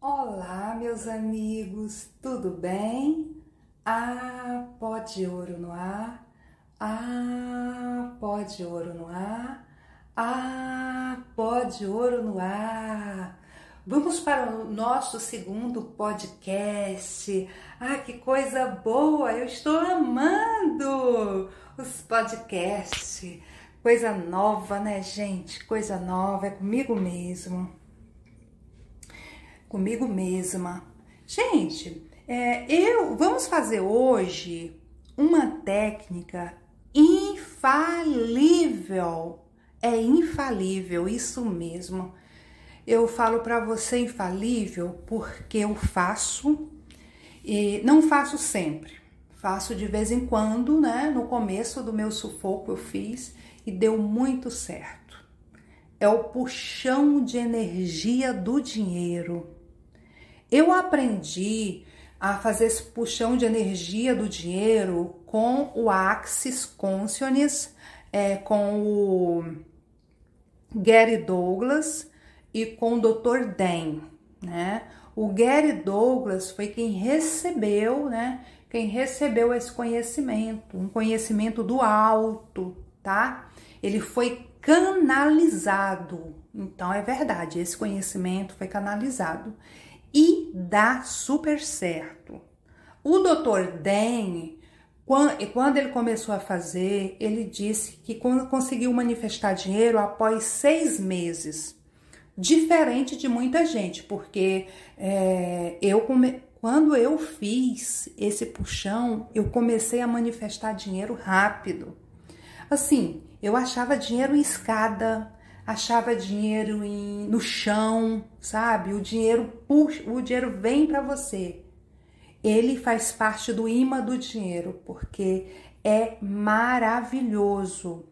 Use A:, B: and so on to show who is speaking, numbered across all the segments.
A: Olá, meus amigos, tudo bem? Ah, pó de ouro no ar, ah, pó de ouro no ar, ah, pó de ouro no ar. Vamos para o nosso segundo podcast. Ah, que coisa boa! Eu estou amando os podcasts. Coisa nova, né, gente? Coisa nova, é comigo mesmo. Comigo mesma. Gente, é, eu vamos fazer hoje uma técnica infalível. É infalível, isso mesmo. Eu falo para você infalível porque eu faço e não faço sempre. Faço de vez em quando, né? No começo do meu sufoco eu fiz e deu muito certo. É o puxão de energia do dinheiro. Eu aprendi a fazer esse puxão de energia do dinheiro com o Axis Consciousness, é, com o Gary Douglas e com o Dr. Dan, né? O Gary Douglas foi quem recebeu, né? Quem recebeu esse conhecimento, um conhecimento do alto, tá? ele foi canalizado. Então é verdade, esse conhecimento foi canalizado e dá super certo. O Dr. Dan, quando ele começou a fazer, ele disse que conseguiu manifestar dinheiro após seis meses. Diferente de muita gente, porque é, eu come, quando eu fiz esse puxão, eu comecei a manifestar dinheiro rápido. Assim, eu achava dinheiro em escada, achava dinheiro em, no chão, sabe? O dinheiro puxa, o dinheiro vem para você. Ele faz parte do imã do dinheiro, porque é maravilhoso.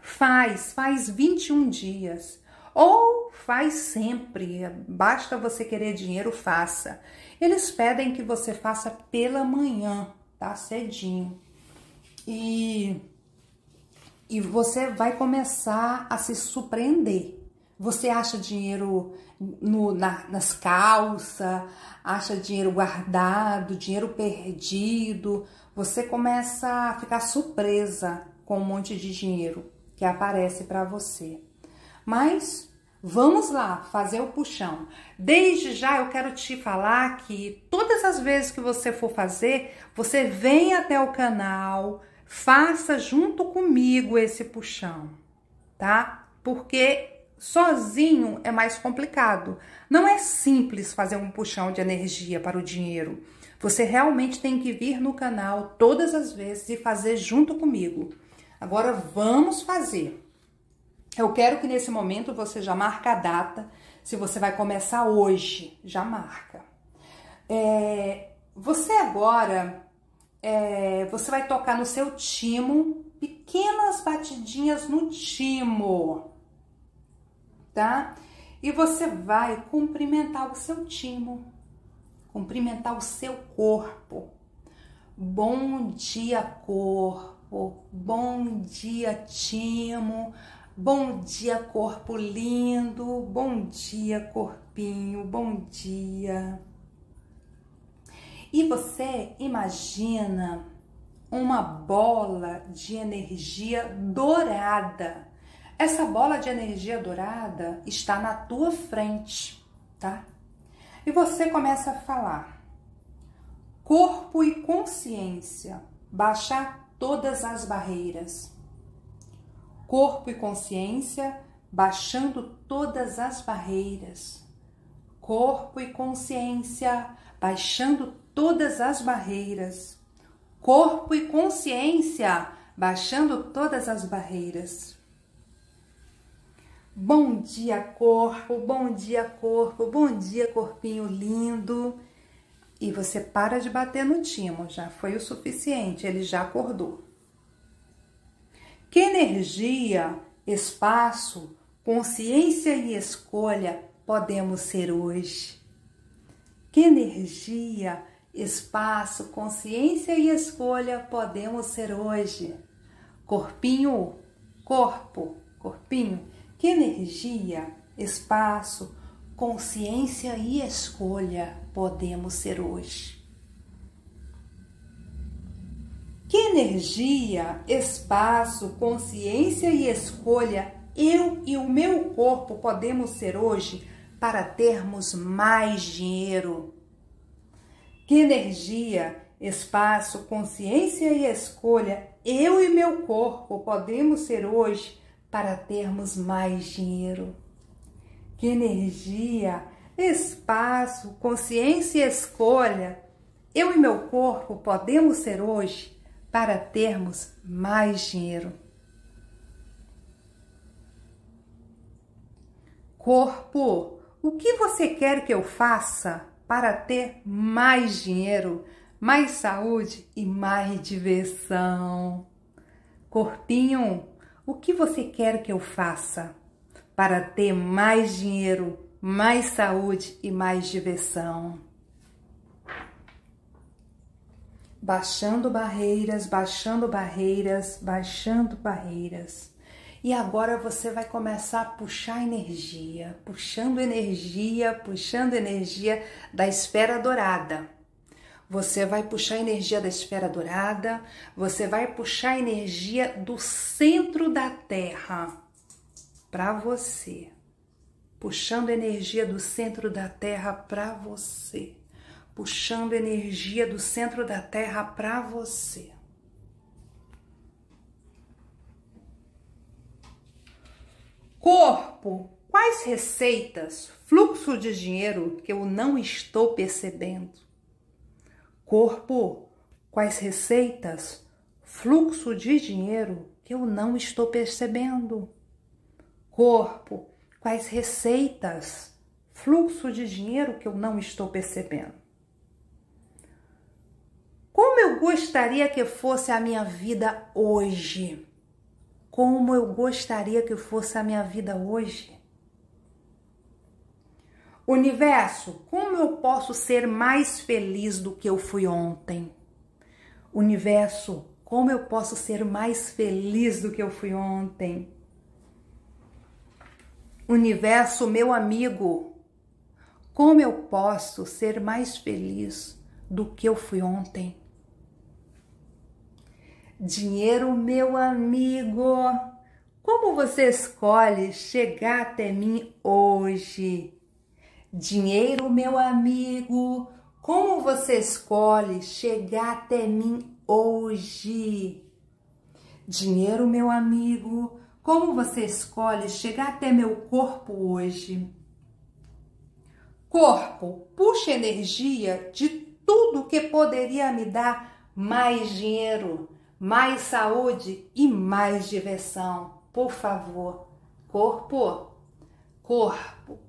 A: Faz, faz 21 dias. Ou faz sempre, basta você querer dinheiro, faça. Eles pedem que você faça pela manhã, tá? Cedinho. E e você vai começar a se surpreender. Você acha dinheiro no, na, nas calças, acha dinheiro guardado, dinheiro perdido. Você começa a ficar surpresa com um monte de dinheiro que aparece para você. Mas vamos lá fazer o puxão. Desde já eu quero te falar que todas as vezes que você for fazer, você vem até o canal Faça junto comigo esse puxão, tá? Porque sozinho é mais complicado. Não é simples fazer um puxão de energia para o dinheiro. Você realmente tem que vir no canal todas as vezes e fazer junto comigo. Agora vamos fazer. Eu quero que nesse momento você já marque a data. Se você vai começar hoje, já marca. É, você agora é, você vai tocar no seu timo, pequenas batidinhas no timo, tá? E você vai cumprimentar o seu timo, cumprimentar o seu corpo. Bom dia, corpo. Bom dia, timo. Bom dia, corpo lindo. Bom dia, corpinho. Bom dia. E você imagina uma bola de energia dourada. Essa bola de energia dourada está na tua frente, tá? E você começa a falar: corpo e consciência, baixar todas as barreiras. Corpo e consciência, baixando todas as barreiras. Corpo e consciência, baixando todas as barreiras. Corpo e consciência, baixando todas as barreiras. Bom dia, corpo, bom dia, corpo, bom dia, corpinho lindo. E você para de bater no timo, já foi o suficiente, ele já acordou. Que energia, espaço, consciência e escolha podemos ser hoje? Que energia, espaço, consciência e escolha podemos ser hoje. Corpinho, corpo, corpinho, que energia, espaço, consciência e escolha podemos ser hoje? Que energia, espaço, consciência e escolha eu e o meu corpo podemos ser hoje para termos mais dinheiro? Que energia, espaço, consciência e escolha eu e meu corpo podemos ser hoje para termos mais dinheiro? Que energia, espaço, consciência e escolha eu e meu corpo podemos ser hoje para termos mais dinheiro? Corpo, o que você quer que eu faça para ter mais dinheiro, mais saúde e mais diversão? Corpinho, o que você quer que eu faça para ter mais dinheiro, mais saúde e mais diversão? Baixando barreiras, baixando barreiras, baixando barreiras. E agora você vai começar a puxar energia, puxando energia, puxando energia da esfera dourada. Você vai puxar energia da esfera dourada, você vai puxar energia do centro da Terra para você. Puxando energia do centro da Terra para você. Puxando energia do centro da Terra para você. Corpo, quais receitas, fluxo de dinheiro que eu não estou percebendo? Corpo, quais receitas, fluxo de dinheiro que eu não estou percebendo? Corpo, quais receitas, fluxo de dinheiro que eu não estou percebendo? Como eu gostaria que fosse a minha vida hoje? Como eu gostaria que fosse a minha vida hoje. Universo, como eu posso ser mais feliz do que eu fui ontem? Universo, como eu posso ser mais feliz do que eu fui ontem? Universo, meu amigo, como eu posso ser mais feliz do que eu fui ontem? Dinheiro, meu amigo, como você escolhe chegar até mim hoje? Dinheiro, meu amigo, como você escolhe chegar até mim hoje? Dinheiro, meu amigo, como você escolhe chegar até meu corpo hoje? Corpo, puxa energia de tudo que poderia me dar mais dinheiro mais saúde e mais diversão. Por favor, corpo, corpo,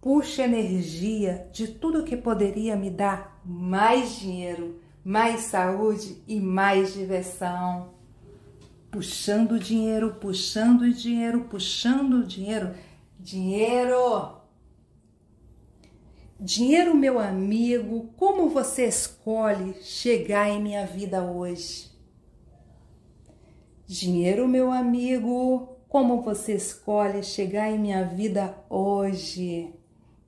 A: puxa energia de tudo que poderia me dar mais dinheiro, mais saúde e mais diversão. Puxando dinheiro, puxando dinheiro, puxando dinheiro, dinheiro. Dinheiro, meu amigo, como você escolhe chegar em minha vida hoje? Dinheiro, meu amigo, como você escolhe chegar em minha vida hoje?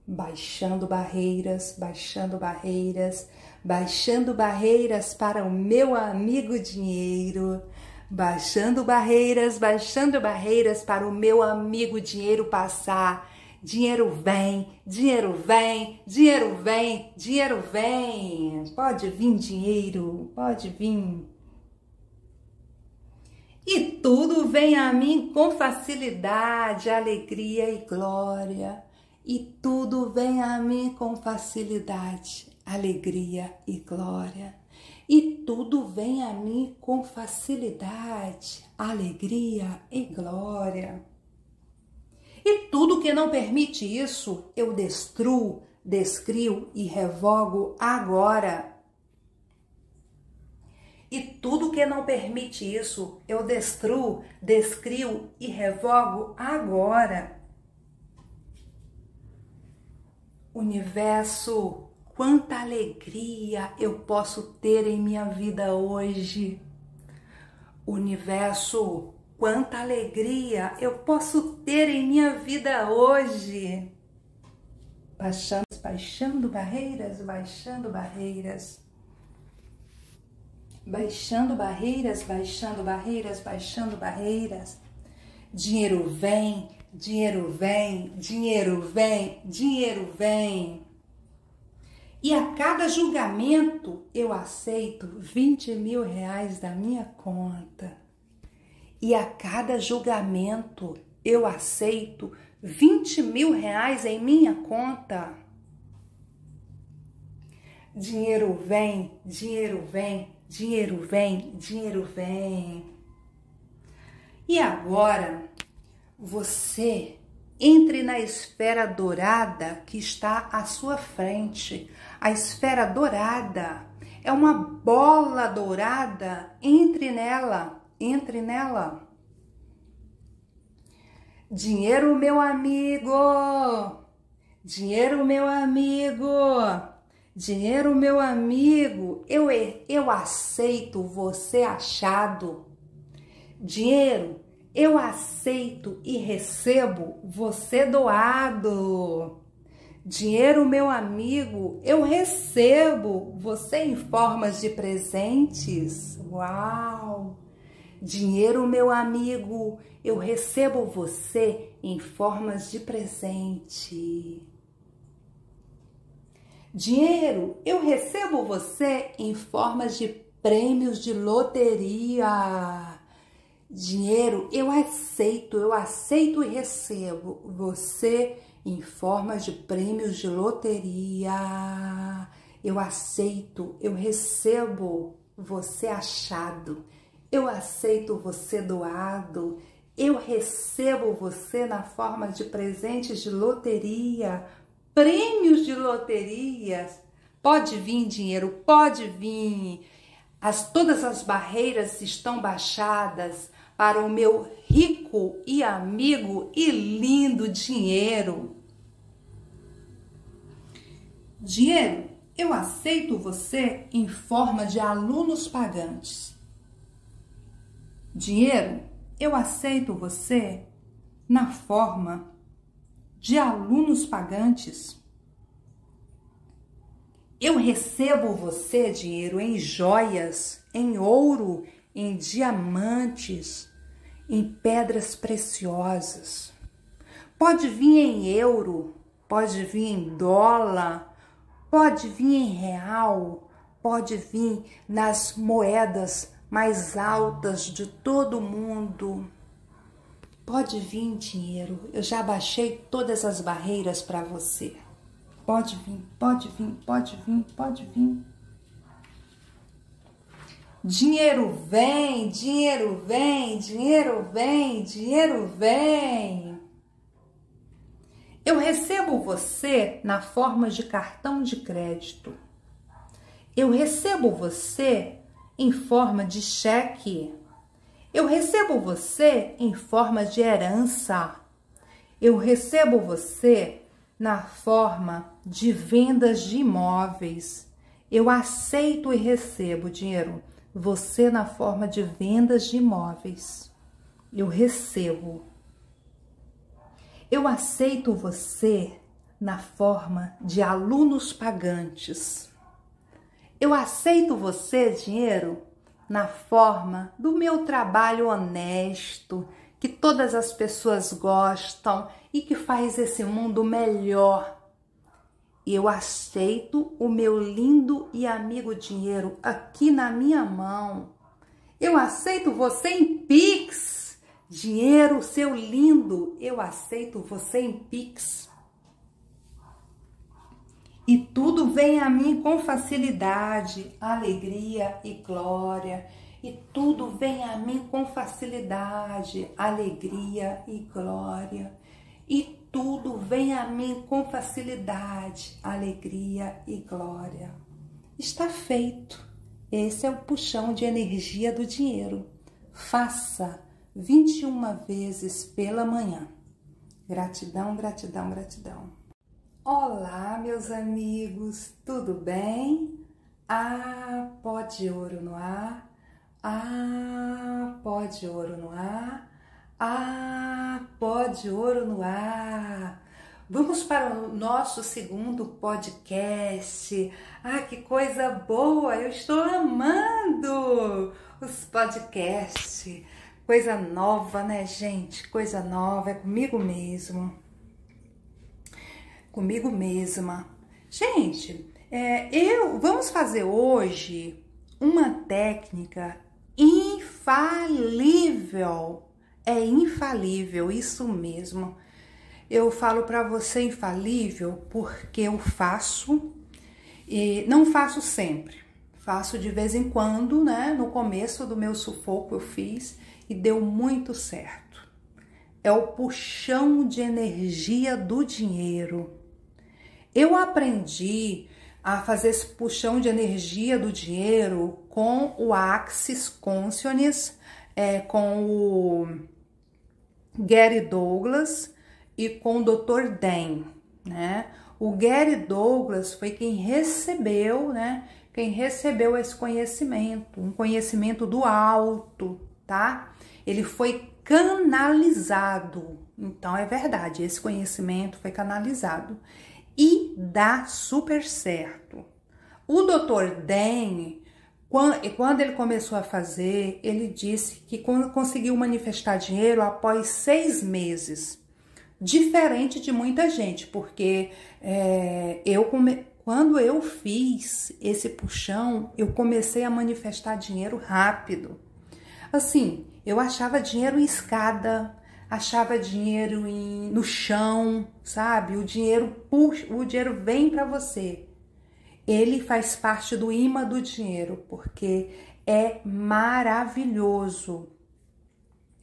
A: Baixando barreiras, baixando barreiras, baixando barreiras para o meu amigo dinheiro. Baixando barreiras, baixando barreiras para o meu amigo dinheiro passar. Dinheiro vem, dinheiro vem, dinheiro vem, dinheiro vem. Pode vir dinheiro, pode vir e tudo vem a mim com facilidade, alegria e glória. E tudo vem a mim com facilidade, alegria e glória. E tudo vem a mim com facilidade, alegria e glória. E tudo que não permite isso, eu destruo, descrio e revogo agora e tudo que não permite isso, eu destruo, descrio e revogo agora. Universo, quanta alegria eu posso ter em minha vida hoje. Universo, quanta alegria eu posso ter em minha vida hoje. baixando, baixando barreiras, baixando barreiras. Baixando barreiras, baixando barreiras, baixando barreiras. Dinheiro vem, dinheiro vem, dinheiro vem, dinheiro vem. E a cada julgamento eu aceito 20 mil reais da minha conta. E a cada julgamento eu aceito 20 mil reais em minha conta. Dinheiro vem, dinheiro vem, dinheiro vem, dinheiro vem. E agora você entre na esfera dourada que está à sua frente. A esfera dourada é uma bola dourada. Entre nela, entre nela. Dinheiro, meu amigo. Dinheiro, meu amigo. Dinheiro, meu amigo. Eu, eu aceito você achado. Dinheiro, eu aceito e recebo você doado. Dinheiro, meu amigo, eu recebo você em formas de presentes. Uau! Dinheiro, meu amigo, eu recebo você em formas de presente. Dinheiro, eu recebo você em formas de prêmios de loteria. Dinheiro, eu aceito, eu aceito e recebo você em formas de prêmios de loteria. Eu aceito, eu recebo você achado eu aceito você doado, eu recebo você na forma de presentes de loteria, prêmios de loterias. Pode vir dinheiro, pode vir. As, todas as barreiras estão baixadas para o meu rico e amigo e lindo dinheiro. Dinheiro, eu aceito você em forma de alunos pagantes. Dinheiro, eu aceito você na forma de alunos pagantes. Eu recebo você, dinheiro, em joias, em ouro, em diamantes, em pedras preciosas. Pode vir em euro, pode vir em dólar, pode vir em real, pode vir nas moedas mais altas de todo mundo. Pode vir dinheiro, eu já baixei todas as barreiras para você. Pode vir, pode vir, pode vir, pode vir. Dinheiro vem, dinheiro vem, dinheiro vem, dinheiro vem. Eu recebo você na forma de cartão de crédito. Eu recebo você em forma de cheque. Eu recebo você em forma de herança. Eu recebo você na forma de vendas de imóveis. Eu aceito e recebo dinheiro. Você na forma de vendas de imóveis. Eu recebo. Eu aceito você na forma de alunos pagantes. Eu aceito você, dinheiro, na forma do meu trabalho honesto, que todas as pessoas gostam e que faz esse mundo melhor. Eu aceito o meu lindo e amigo dinheiro aqui na minha mão. Eu aceito você em Pix. Dinheiro, seu lindo, eu aceito você em Pix. E tudo vem a mim com facilidade, alegria e glória. E tudo vem a mim com facilidade, alegria e glória. E tudo vem a mim com facilidade, alegria e glória. Está feito. Esse é o puxão de energia do dinheiro. Faça 21 vezes pela manhã. Gratidão, gratidão, gratidão. Olá, meus amigos, tudo bem? Ah, pó de ouro no ar, ah, pó de ouro no ar, ah, pó de ouro no ar. Vamos para o nosso segundo podcast. Ah, que coisa boa! Eu estou amando os podcasts. Coisa nova, né, gente? Coisa nova, é comigo mesmo. Comigo mesma. Gente, é, eu vamos fazer hoje uma técnica infalível. É infalível, isso mesmo eu falo para você infalível porque eu faço e não faço sempre. Faço de vez em quando, né? No começo do meu sufoco eu fiz e deu muito certo. É o puxão de energia do dinheiro. Eu aprendi a fazer esse puxão de energia do dinheiro com o Axis Consciousness, é, com o Gary Douglas e com o Dr. Dan, né? O Gary Douglas foi quem recebeu, né? Quem recebeu esse conhecimento, um conhecimento do alto, tá? Ele foi canalizado. Então é verdade, esse conhecimento foi canalizado e dá super certo. O Dr. Dan, quando ele começou a fazer, ele disse que conseguiu manifestar dinheiro após seis meses diferente de muita gente, porque é, eu come... quando eu fiz esse puxão, eu comecei a manifestar dinheiro rápido. Assim, eu achava dinheiro em escada, achava dinheiro em, no chão, sabe? O dinheiro puxa, o dinheiro vem para você. Ele faz parte do imã do dinheiro, porque é maravilhoso.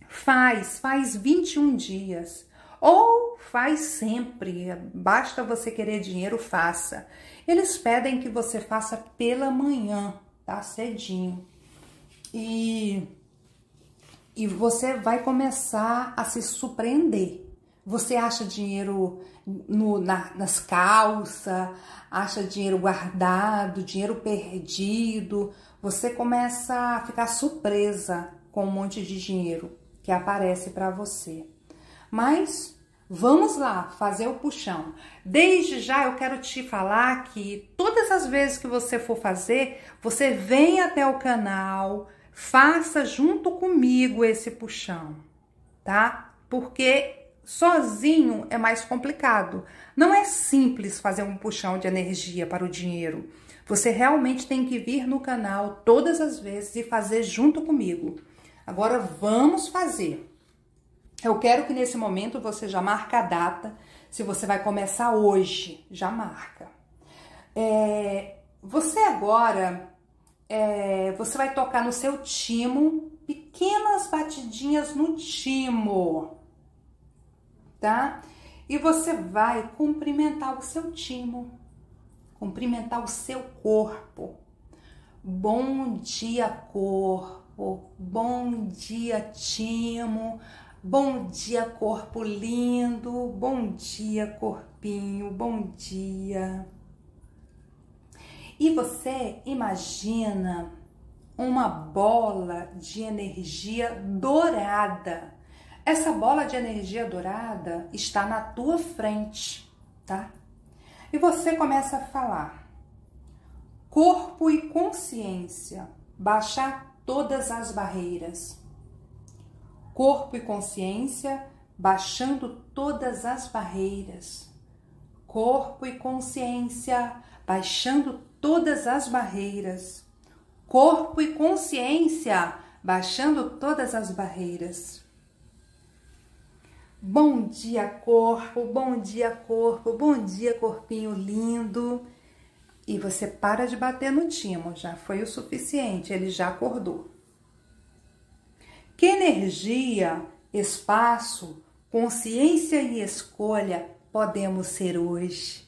A: Faz, faz 21 dias ou faz sempre, basta você querer dinheiro, faça. Eles pedem que você faça pela manhã, tá? Cedinho. E, e você vai começar a se surpreender. Você acha dinheiro no, na, nas calças, acha dinheiro guardado, dinheiro perdido. Você começa a ficar surpresa com um monte de dinheiro que aparece para você. Mas vamos lá fazer o puxão. Desde já eu quero te falar que todas as vezes que você for fazer, você vem até o canal, faça junto comigo esse puxão, tá? Porque sozinho é mais complicado. Não é simples fazer um puxão de energia para o dinheiro. Você realmente tem que vir no canal todas as vezes e fazer junto comigo. Agora vamos fazer. Eu quero que nesse momento você já marca a data. Se você vai começar hoje, já marca. É, você agora, é, você vai tocar no seu timo, pequenas batidinhas no timo, tá? E você vai cumprimentar o seu timo, cumprimentar o seu corpo. Bom dia, corpo. Bom dia, timo. Bom dia, corpo lindo. Bom dia, corpinho. Bom dia. E você imagina uma bola de energia dourada. Essa bola de energia dourada está na tua frente, tá? E você começa a falar: corpo e consciência, baixar todas as barreiras corpo e consciência, baixando todas as barreiras. Corpo e consciência, baixando todas as barreiras. Corpo e consciência, baixando todas as barreiras. Bom dia, corpo, bom dia, corpo, bom dia, corpinho lindo. E você para de bater no timo, já foi o suficiente, ele já acordou. Que energia, espaço, consciência e escolha podemos ser hoje?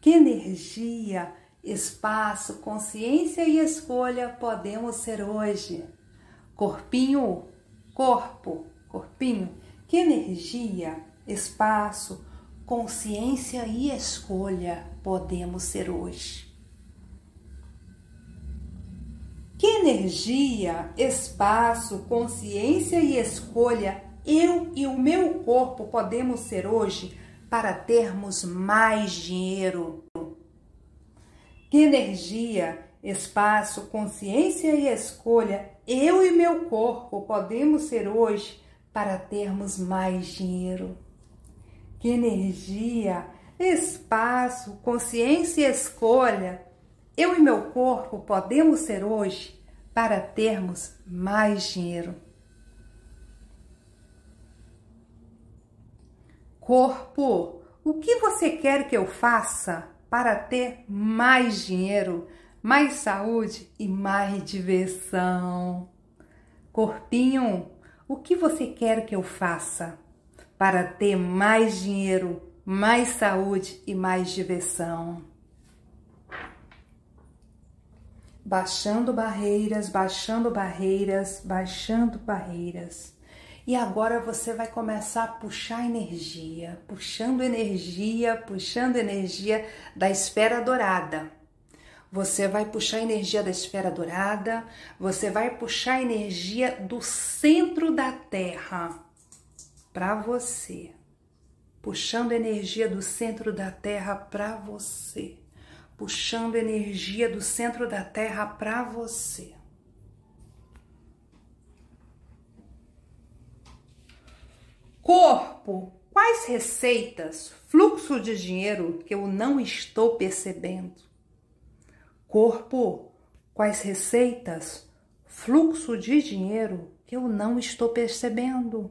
A: Que energia, espaço, consciência e escolha podemos ser hoje? Corpinho, corpo, corpinho, que energia, espaço, consciência e escolha podemos ser hoje? Que energia, espaço, consciência e escolha eu e o meu corpo podemos ser hoje para termos mais dinheiro. Que energia, espaço, consciência e escolha eu e meu corpo podemos ser hoje para termos mais dinheiro? Que energia, espaço, consciência e escolha eu e meu corpo podemos ser hoje para termos mais dinheiro? Corpo, o que você quer que eu faça para ter mais dinheiro, mais saúde e mais diversão? Corpinho, o que você quer que eu faça para ter mais dinheiro, mais saúde e mais diversão? Baixando barreiras, baixando barreiras, baixando barreiras. E agora você vai começar a puxar energia, puxando energia, puxando energia da esfera dourada. Você vai puxar energia da esfera dourada, você vai puxar energia do centro da Terra para você. Puxando energia do centro da Terra para você. Puxando energia do centro da Terra para você. Corpo, quais receitas, fluxo de dinheiro que eu não estou percebendo? Corpo, quais receitas, fluxo de dinheiro que eu não estou percebendo?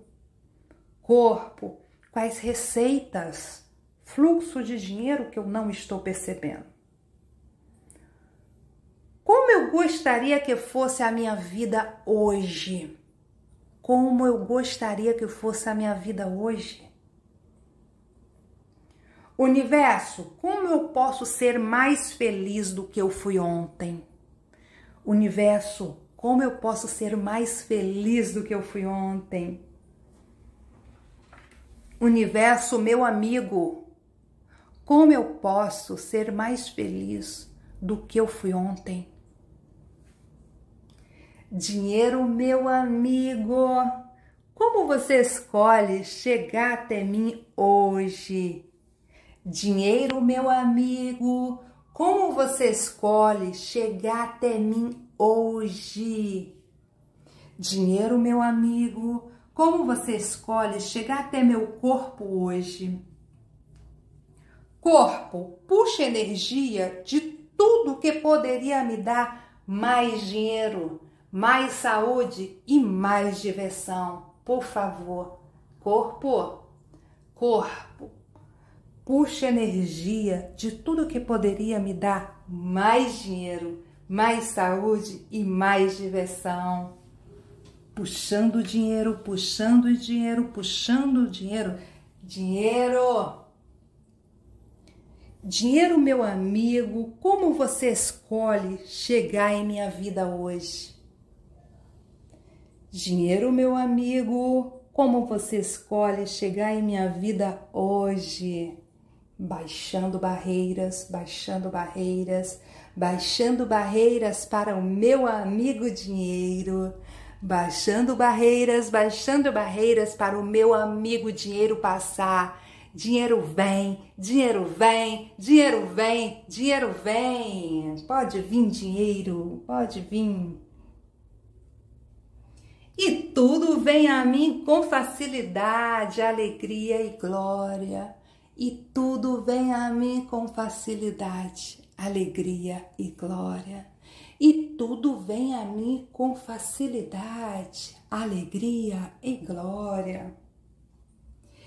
A: Corpo, quais receitas, fluxo de dinheiro que eu não estou percebendo? Como eu gostaria que fosse a minha vida hoje? Como eu gostaria que fosse a minha vida hoje. Universo, como eu posso ser mais feliz do que eu fui ontem? Universo, como eu posso ser mais feliz do que eu fui ontem? Universo, meu amigo, como eu posso ser mais feliz do que eu fui ontem? Dinheiro, meu amigo, como você escolhe chegar até mim hoje? Dinheiro, meu amigo, como você escolhe chegar até mim hoje? Dinheiro, meu amigo, como você escolhe chegar até meu corpo hoje? Corpo, puxa energia de tudo que poderia me dar mais dinheiro mais saúde e mais diversão. Por favor, corpo, corpo, puxa energia de tudo que poderia me dar mais dinheiro, mais saúde e mais diversão. Puxando dinheiro, puxando dinheiro, puxando dinheiro, dinheiro. Dinheiro, meu amigo, como você escolhe chegar em minha vida hoje? Dinheiro, meu amigo, como você escolhe chegar em minha vida hoje? Baixando barreiras, baixando barreiras, baixando barreiras para o meu amigo dinheiro. Baixando barreiras, baixando barreiras para o meu amigo dinheiro passar. Dinheiro vem, dinheiro vem, dinheiro vem, dinheiro vem. Pode vir dinheiro, pode vir. E tudo vem a mim com facilidade, alegria e glória. E tudo vem a mim com facilidade, alegria e glória. E tudo vem a mim com facilidade, alegria e glória.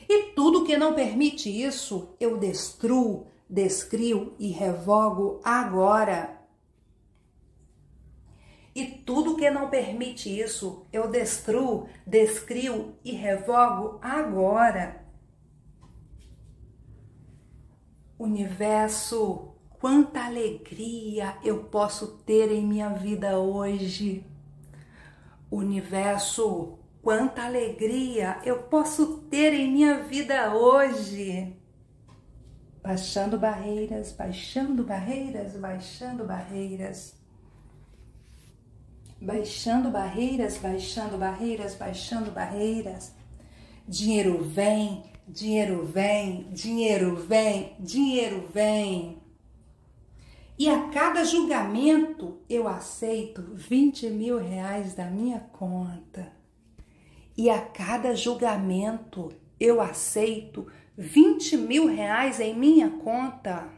A: E tudo que não permite isso, eu destruo, descrio e revogo agora e tudo que não permite isso, eu destruo, descrio e revogo agora. Universo, quanta alegria eu posso ter em minha vida hoje. Universo, quanta alegria eu posso ter em minha vida hoje. Baixando barreiras, baixando barreiras, baixando barreiras baixando barreiras, baixando barreiras, baixando barreiras. Dinheiro vem, dinheiro vem, dinheiro vem, dinheiro vem. E a cada julgamento eu aceito 20 mil reais da minha conta. E a cada julgamento eu aceito 20 mil reais em minha conta.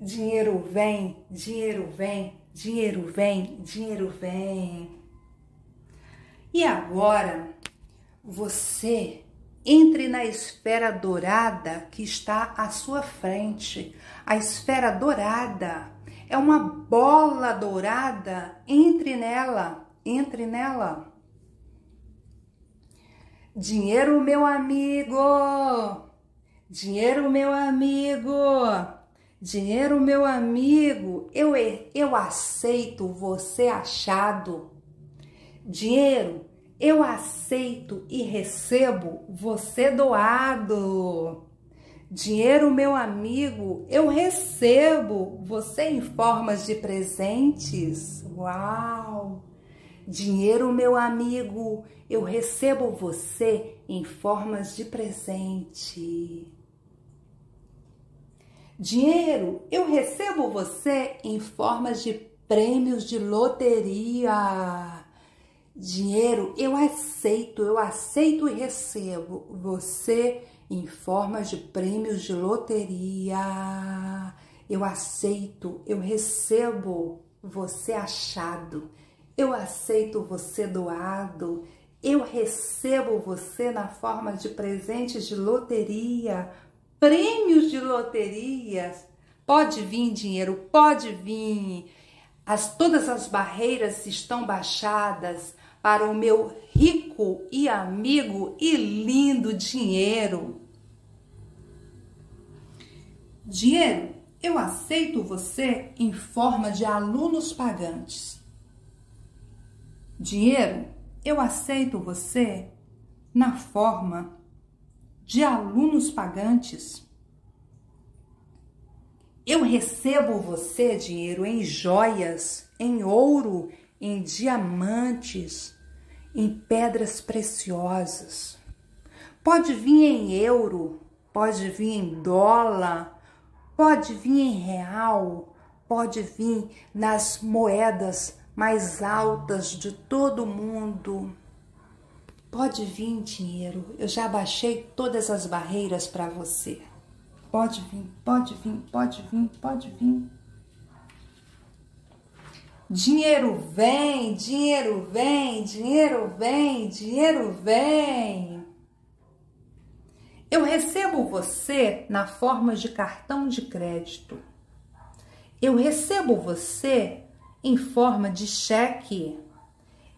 A: Dinheiro vem, dinheiro vem, dinheiro vem, dinheiro vem. E agora você entre na esfera dourada que está à sua frente. A esfera dourada é uma bola dourada. Entre nela, entre nela. Dinheiro, meu amigo. Dinheiro, meu amigo. Dinheiro, meu amigo. Eu, eu aceito você achado. Dinheiro, eu aceito e recebo você doado. Dinheiro, meu amigo, eu recebo você em formas de presentes. Uau! Dinheiro, meu amigo, eu recebo você em formas de presente. Dinheiro, eu recebo você em formas de prêmios de loteria. Dinheiro, eu aceito, eu aceito e recebo você em formas de prêmios de loteria. Eu aceito, eu recebo você achado. Eu aceito você doado. Eu recebo você na forma de presentes de loteria, prêmios de loterias. Pode vir dinheiro, pode vir. As, todas as barreiras estão baixadas para o meu rico e amigo e lindo dinheiro. Dinheiro, eu aceito você em forma de alunos pagantes. Dinheiro, eu aceito você na forma de alunos pagantes. Eu recebo você, dinheiro, em joias, em ouro, em diamantes, em pedras preciosas. Pode vir em euro, pode vir em dólar, pode vir em real, pode vir nas moedas mais altas de todo o mundo. Pode vir dinheiro. Eu já baixei todas as barreiras para você. Pode vir, pode vir, pode vir, pode vir. Dinheiro vem, dinheiro vem, dinheiro vem, dinheiro vem. Eu recebo você na forma de cartão de crédito. Eu recebo você em forma de cheque.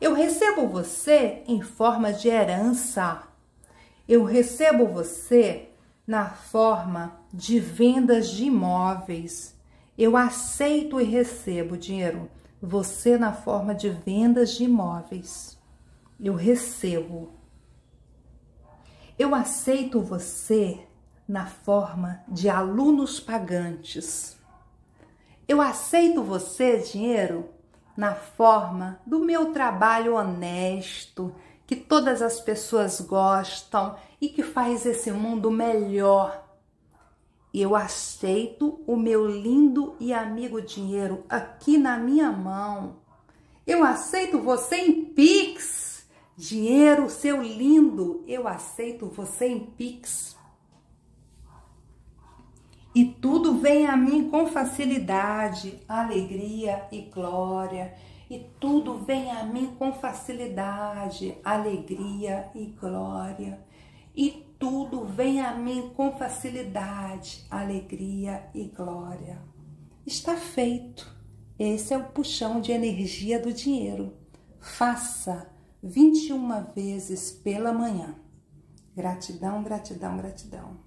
A: Eu recebo você em forma de herança. Eu recebo você na forma de vendas de imóveis. Eu aceito e recebo dinheiro você na forma de vendas de imóveis. Eu recebo. Eu aceito você na forma de alunos pagantes. Eu aceito você, dinheiro, na forma do meu trabalho honesto, que todas as pessoas gostam e que faz esse mundo melhor eu aceito o meu lindo e amigo dinheiro aqui na minha mão. Eu aceito você em Pix. Dinheiro, seu lindo, eu aceito você em Pix. E tudo vem a mim com facilidade, alegria e glória. E tudo vem a mim com facilidade, alegria e glória. E tudo vem a mim com facilidade, alegria e glória. Está feito. Esse é o puxão de energia do dinheiro. Faça 21 vezes pela manhã. Gratidão, gratidão, gratidão.